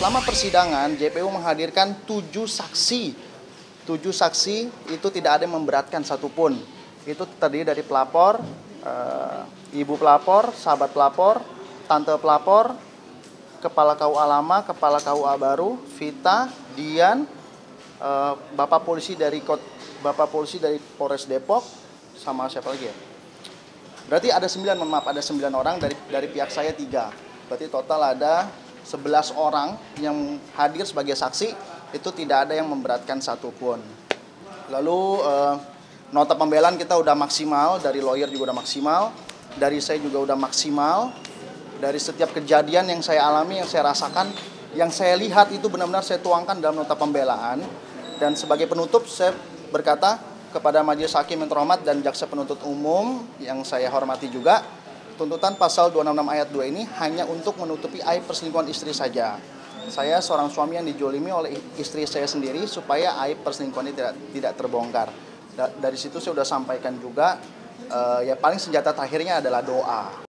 selama persidangan JPU menghadirkan tujuh saksi. Tujuh saksi itu tidak ada yang memberatkan satupun. Itu terdiri dari pelapor, eh, ibu pelapor, sahabat pelapor, tante pelapor, kepala KUA lama, kepala KUA baru, Vita, Dian, eh, bapak polisi dari bapak polisi dari Polres Depok, sama siapa lagi ya? Berarti ada sembilan, maaf, ada sembilan orang dari dari pihak saya tiga. Berarti total ada 11 orang yang hadir sebagai saksi itu tidak ada yang memberatkan satupun. Lalu eh, nota pembelaan kita udah maksimal dari lawyer juga udah maksimal, dari saya juga udah maksimal. Dari setiap kejadian yang saya alami, yang saya rasakan, yang saya lihat itu benar-benar saya tuangkan dalam nota pembelaan. Dan sebagai penutup saya berkata kepada majelis hakim yang terhormat dan jaksa penuntut umum yang saya hormati juga, tuntutan pasal 266 ayat 2 ini hanya untuk menutupi aib perselingkuhan istri saja. Saya seorang suami yang dijolimi oleh istri saya sendiri supaya aib perselingkuhan ini tidak tidak terbongkar. Da- dari situ saya sudah sampaikan juga eh, ya paling senjata terakhirnya adalah doa.